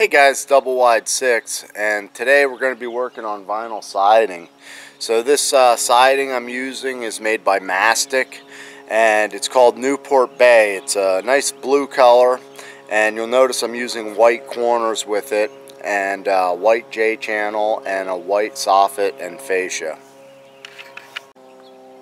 Hey guys, Double Wide 6 and today we're going to be working on vinyl siding. So this uh, siding I'm using is made by Mastic and it's called Newport Bay. It's a nice blue color and you'll notice I'm using white corners with it and uh, white J-channel and a white soffit and fascia.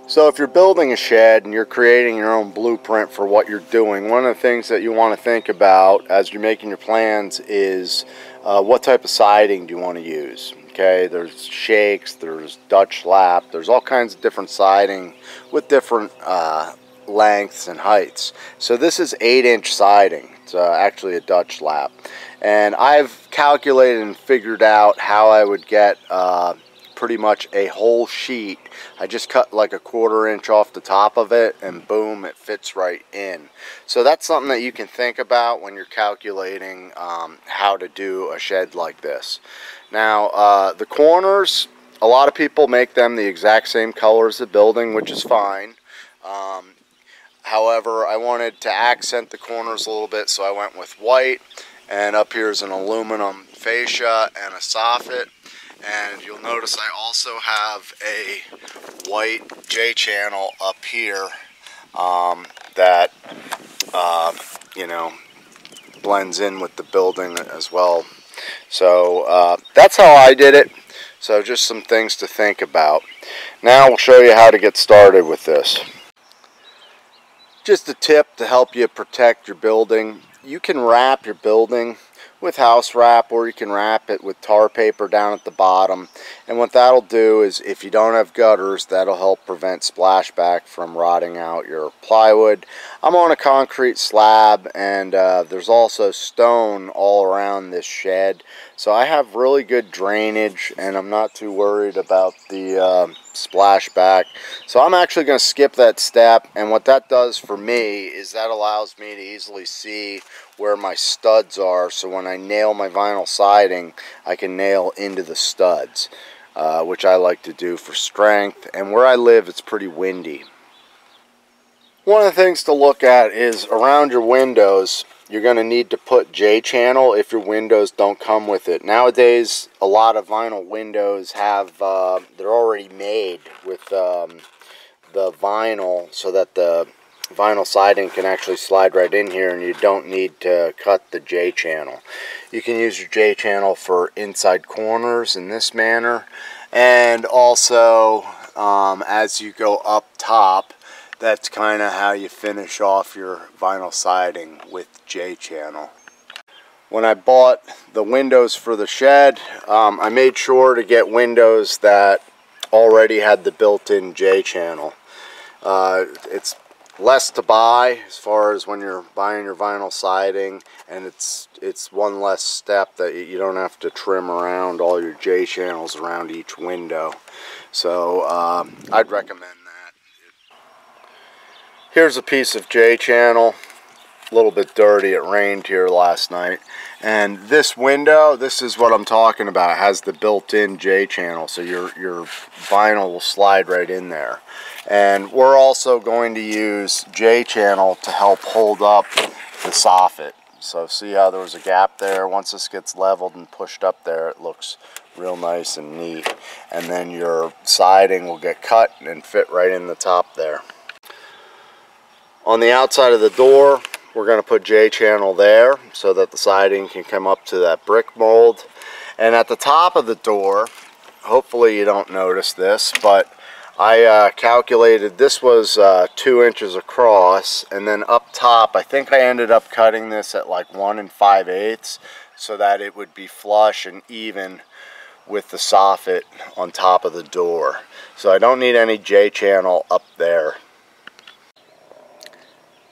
So if you're building a shed and you're creating your own blueprint for what you're doing, one of the things that you want to think about as you're making your plans is uh, what type of siding do you want to use. Okay, there's shakes, there's Dutch lap, there's all kinds of different siding with different uh, lengths and heights. So this is 8 inch siding. It's uh, actually a Dutch lap. And I've calculated and figured out how I would get uh, pretty much a whole sheet. I just cut like a quarter inch off the top of it and boom, it fits right in. So that's something that you can think about when you're calculating um, how to do a shed like this. Now, uh, the corners, a lot of people make them the exact same color as the building, which is fine. Um, however, I wanted to accent the corners a little bit, so I went with white. And up here is an aluminum fascia and a soffit and you'll notice I also have a white J channel up here um, that uh, you know blends in with the building as well. So uh, that's how I did it. So just some things to think about. Now we'll show you how to get started with this. Just a tip to help you protect your building. You can wrap your building with house wrap or you can wrap it with tar paper down at the bottom. And what that'll do is if you don't have gutters that'll help prevent splashback from rotting out your plywood. I'm on a concrete slab and uh, there's also stone all around this shed. So I have really good drainage and I'm not too worried about the uh, splashback so I'm actually going to skip that step and what that does for me is that allows me to easily see where my studs are so when I nail my vinyl siding I can nail into the studs uh, which I like to do for strength and where I live it's pretty windy. One of the things to look at is around your windows you're going to need to put J-channel if your windows don't come with it. Nowadays a lot of vinyl windows have uh, they're already made with um, the vinyl so that the vinyl siding can actually slide right in here and you don't need to cut the J channel. You can use your J channel for inside corners in this manner and also um, as you go up top that's kind of how you finish off your vinyl siding with J channel. When I bought the windows for the shed um, I made sure to get windows that already had the built-in J channel. Uh, it's less to buy as far as when you're buying your vinyl siding and it's it's one less step that you don't have to trim around all your J channels around each window so um, I'd recommend here's a piece of J channel a little bit dirty it rained here last night and this window this is what I'm talking about it has the built-in J channel so your your vinyl will slide right in there and we're also going to use J channel to help hold up the soffit. So see how there was a gap there? Once this gets leveled and pushed up there, it looks real nice and neat. And then your siding will get cut and fit right in the top there. On the outside of the door, we're going to put J-channel there so that the siding can come up to that brick mold. And at the top of the door, hopefully you don't notice this, but I uh, calculated this was uh, two inches across and then up top I think I ended up cutting this at like one and five eighths so that it would be flush and even with the soffit on top of the door so I don't need any J channel up there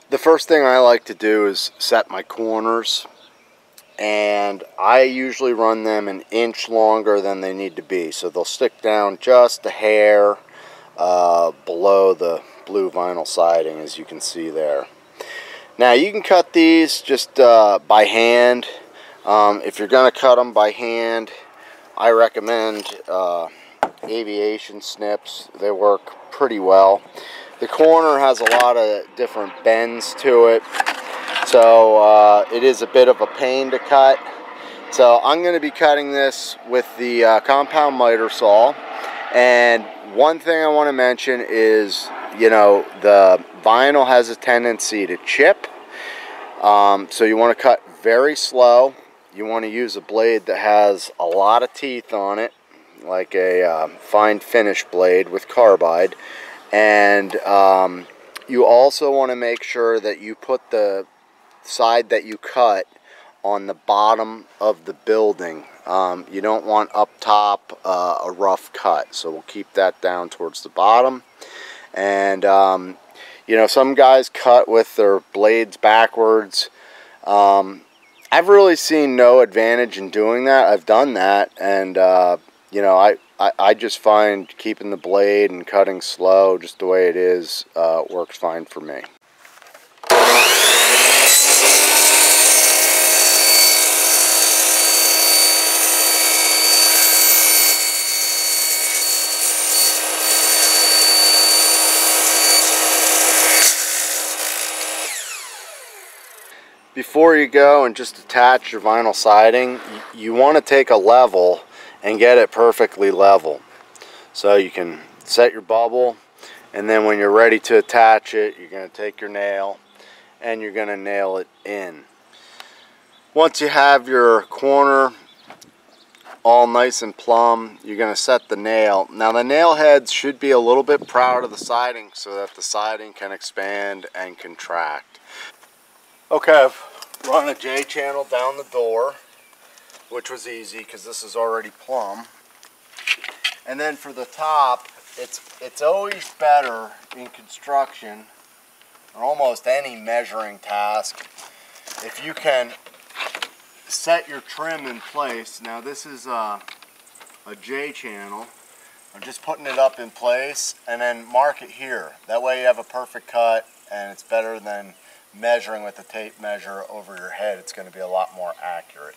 the first thing I like to do is set my corners and I usually run them an inch longer than they need to be so they'll stick down just a hair uh, below the blue vinyl siding as you can see there. Now you can cut these just uh, by hand. Um, if you're going to cut them by hand, I recommend uh, aviation snips. They work pretty well. The corner has a lot of different bends to it, so uh, it is a bit of a pain to cut. So I'm going to be cutting this with the uh, compound miter saw. And one thing I want to mention is, you know, the vinyl has a tendency to chip. Um, so you want to cut very slow. You want to use a blade that has a lot of teeth on it, like a uh, fine finish blade with carbide. And um, you also want to make sure that you put the side that you cut on the bottom of the building. Um, you don't want up top uh, a rough cut, so we'll keep that down towards the bottom. And, um, you know, some guys cut with their blades backwards. Um, I've really seen no advantage in doing that. I've done that, and, uh, you know, I, I, I, just find keeping the blade and cutting slow just the way it is uh, works fine for me. before you go and just attach your vinyl siding, you, want to take a level and get it perfectly level. So you can set your bubble and then when you're ready to attach it, you're going to take your nail and you're going to nail it in. Once you have your corner all nice and plumb, you're going to set the nail. Now the nail heads should be a little bit proud of the siding so that the siding can expand and contract. Okay, I've run a J channel down the door, which was easy because this is already plumb. And then for the top, it's it's always better in construction or almost any measuring task if you can set your trim in place. Now this is a, a J channel. I'm just putting it up in place and then mark it here. That way you have a perfect cut and it's better than measuring with a tape measure over your head, it's going to be a lot more accurate.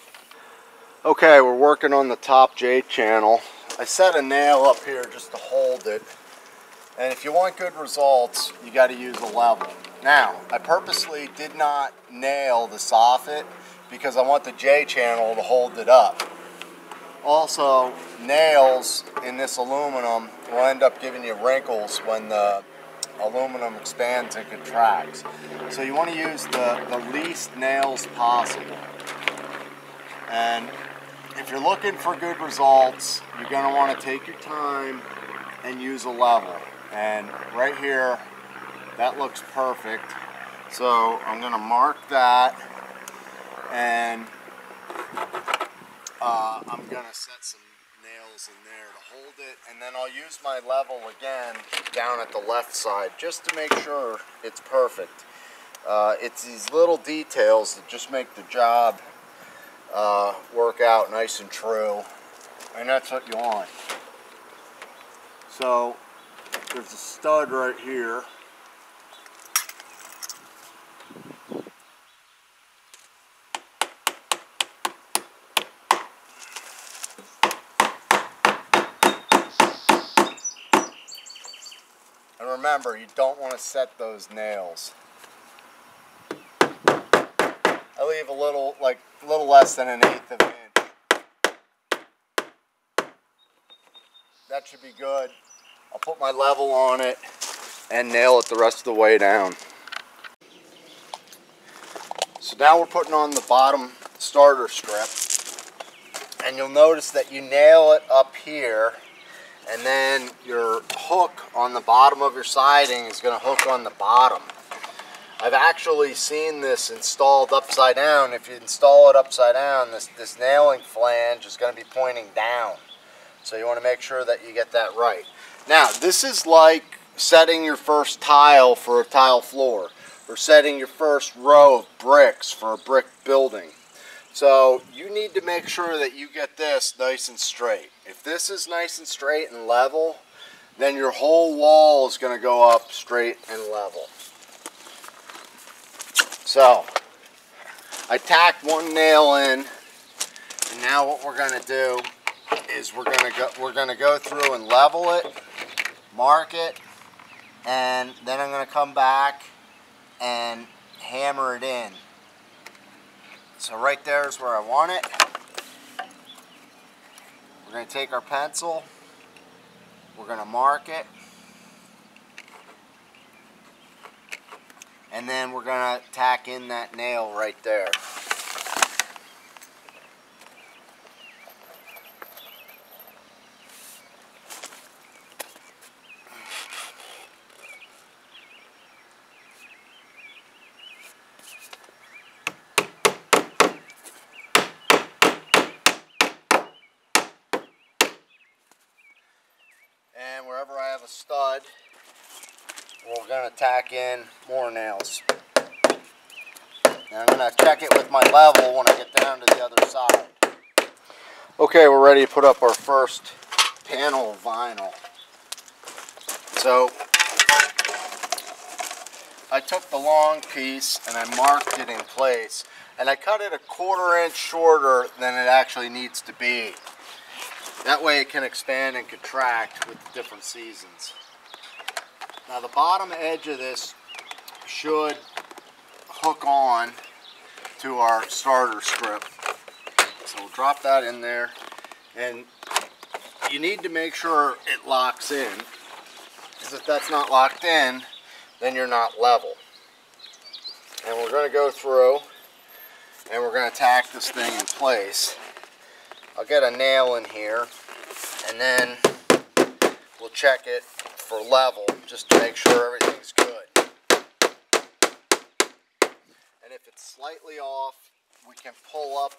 Okay, we're working on the top J channel. I set a nail up here just to hold it. And if you want good results, you got to use a level. Now, I purposely did not nail the soffit because I want the J channel to hold it up. Also, nails in this aluminum will end up giving you wrinkles when the aluminum expands and contracts. So you want to use the, the least nails possible. And if you're looking for good results, you're going to want to take your time and use a level. And right here, that looks perfect. So I'm going to mark that and uh, I'm going to set some nails in there to hold it and then I'll use my level again down at the left side just to make sure it's perfect. Uh, it's these little details that just make the job uh, work out nice and true and that's what you want. So there's a stud right here And remember, you don't want to set those nails. I leave a little, like, a little less than an eighth of an inch. That should be good. I'll put my level on it and nail it the rest of the way down. So now we're putting on the bottom starter strip. And you'll notice that you nail it up here and then your hook on the bottom of your siding is going to hook on the bottom. I've actually seen this installed upside down. If you install it upside down, this, this nailing flange is going to be pointing down. So you want to make sure that you get that right. Now, this is like setting your first tile for a tile floor or setting your first row of bricks for a brick building. So you need to make sure that you get this nice and straight. If this is nice and straight and level, then your whole wall is going to go up straight and level. So I tacked one nail in and now what we're to do is we're to go we're to go through and level it, mark it, and then I'm to come back and hammer it in. So right there is where I want it. We're to take our pencil, we're to mark it, and then we're going to tack in that nail right there. And wherever I have a stud, we're going to tack in more nails. I'm going to check it with my level when I get down to the other side. Okay, we're ready to put up our first panel vinyl. So, I took the long piece and I marked it in place. And I cut it a quarter inch shorter than it actually needs to be. That way it can expand and contract with different seasons. Now the bottom edge of this should hook on to our starter strip. So we'll drop that in there and you need to make sure it locks in because if that's not locked in then you're not level. And we're going to go through and we're going to tack this thing in place. I'll get a nail in here and then we'll check it for level just to make sure everything's good. And if it's slightly off, we can pull up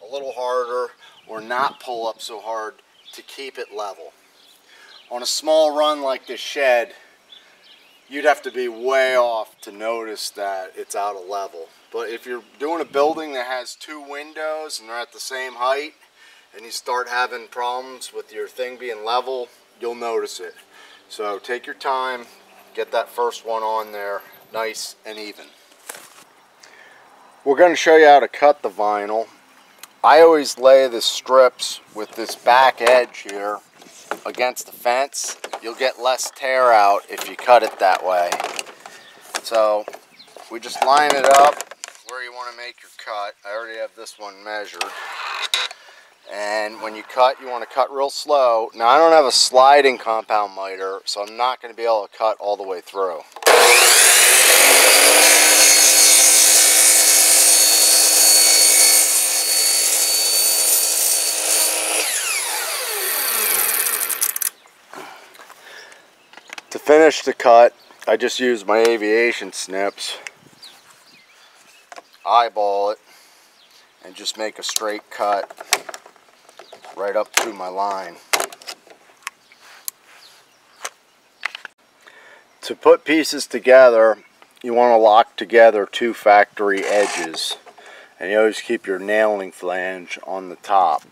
a little harder or not pull up so hard to keep it level. On a small run like this shed, you'd have to be way off to notice that it's out of level. But if you're doing a building that has two windows and they're at the same height, and you start having problems with your thing being level, you'll notice it. So take your time, get that first one on there nice and even. We're going to show you how to cut the vinyl. I always lay the strips with this back edge here against the fence. You'll get less tear out if you cut it that way. So we just line it up where you want to make your cut. I already have this one measured. And when you cut, you want to cut real slow. Now I don't have a sliding compound miter, so I'm not going to be able to cut all the way through. To finish the cut, I just use my aviation snips, eyeball it, and just make a straight cut right up through my line. To put pieces together, you want to lock together two factory edges. And you always keep your nailing flange on the top.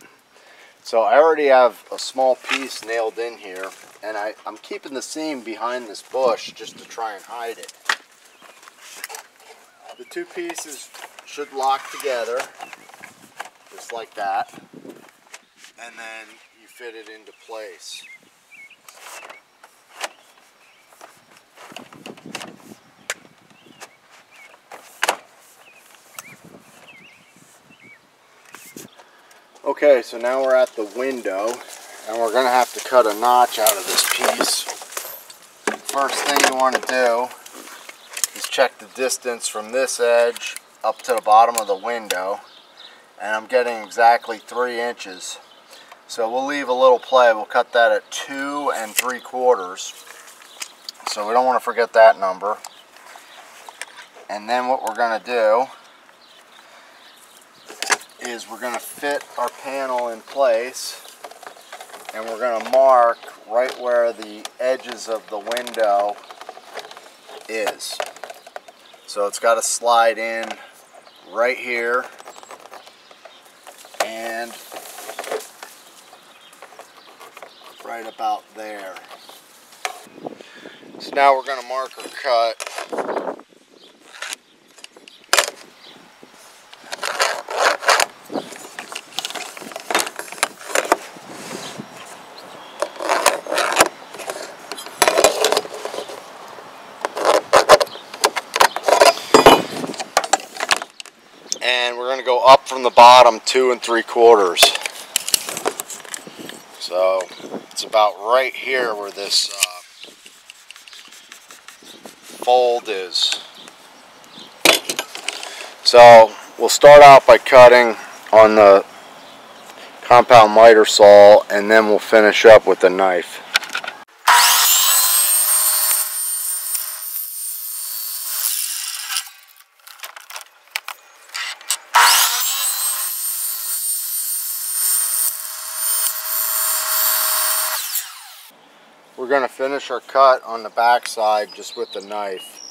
So I already have a small piece nailed in here. And I, I'm keeping the seam behind this bush just to try and hide it. The two pieces should lock together, just like that and then you fit it into place. Okay, so now we're at the window and we're to have to cut a notch out of this piece. First thing you want to do is check the distance from this edge up to the bottom of the window and I'm getting exactly three inches. So we'll leave a little play. We'll cut that at two and three quarters. So we don't want to forget that number. And then what we're going to do is we're going to fit our panel in place and we're going to mark right where the edges of the window is. So it's got to slide in right here and right about there. So now we're going to mark our cut. And we're going to go up from the bottom two and three quarters. So it's about right here where this uh, fold is. So we'll start out by cutting on the compound miter saw and then we'll finish up with the knife. We're going to finish our cut on the back side just with the knife.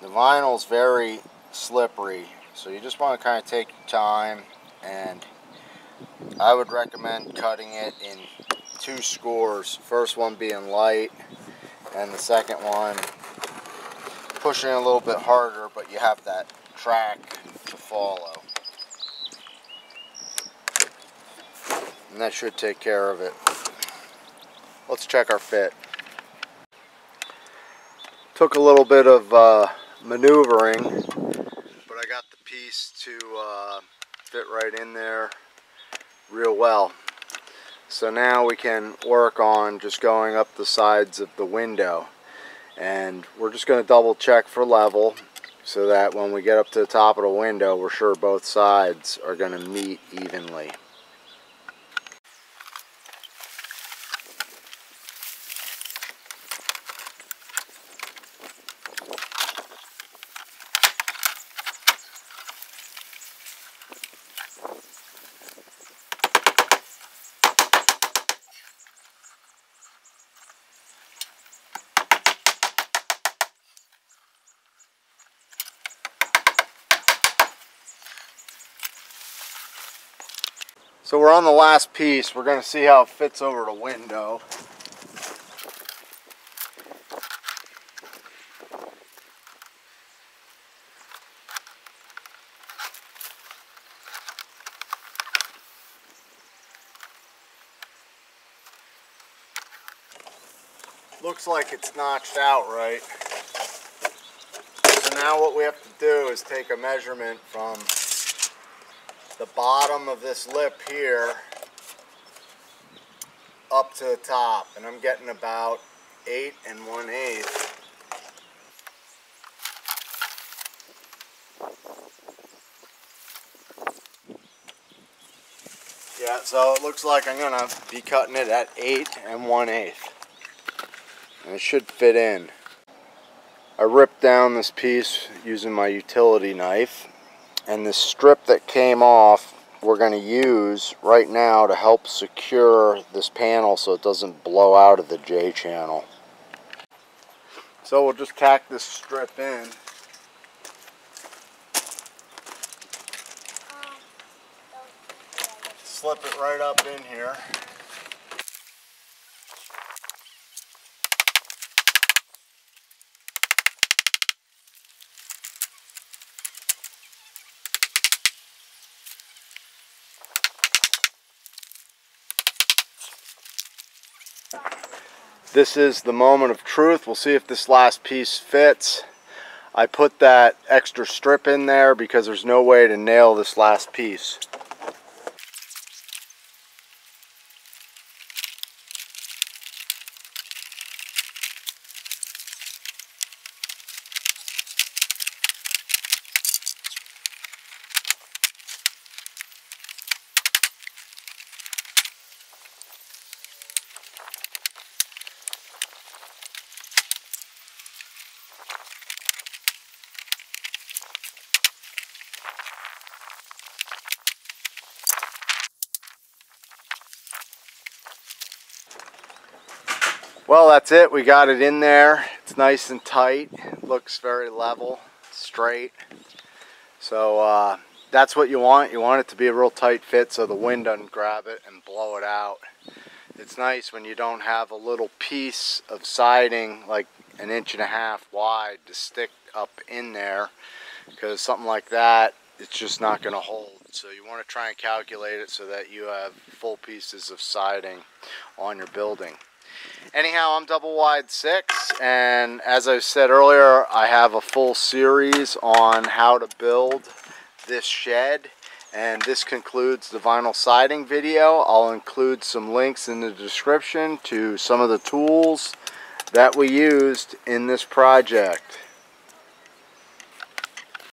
The vinyl is very slippery so you just want to kind of take your time and I would recommend cutting it in two scores. First one being light and the second one pushing a little bit harder but you have that track to follow. And that should take care of it. Let's check our fit. Took a little bit of uh, maneuvering, but I got the piece to uh, fit right in there real well. So now we can work on just going up the sides of the window. And we're just going to double check for level so that when we get up to the top of the window, we're sure both sides are going to meet evenly. So we're on the last piece. We're going to see how it fits over the window. Looks like it's notched out right. So now what we have to do is take a measurement from the bottom of this lip here up to the top and I'm getting about 8 and 1 eighth. Yeah, so it looks like I'm to be cutting it at 8 and 1 eighth. And it should fit in. I ripped down this piece using my utility knife and the strip that came off we're going to use right now to help secure this panel so it doesn't blow out of the J channel. So we'll just tack this strip in. Slip it right up in here. This is the moment of truth. We'll see if this last piece fits. I put that extra strip in there because there's no way to nail this last piece. Well, that's it. We got it in there. It's nice and tight. Looks very level, straight. So uh, that's what you want. You want it to be a real tight fit so the wind doesn't grab it and blow it out. It's nice when you don't have a little piece of siding like an inch and a half wide to stick up in there because something like that it's just not going to hold. So you want to try and calculate it so that you have full pieces of siding on your building. Anyhow, I'm Double Wide 6, and as I said earlier, I have a full series on how to build this shed And this concludes the vinyl siding video. I'll include some links in the description to some of the tools that we used in this project.